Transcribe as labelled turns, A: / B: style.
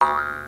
A: you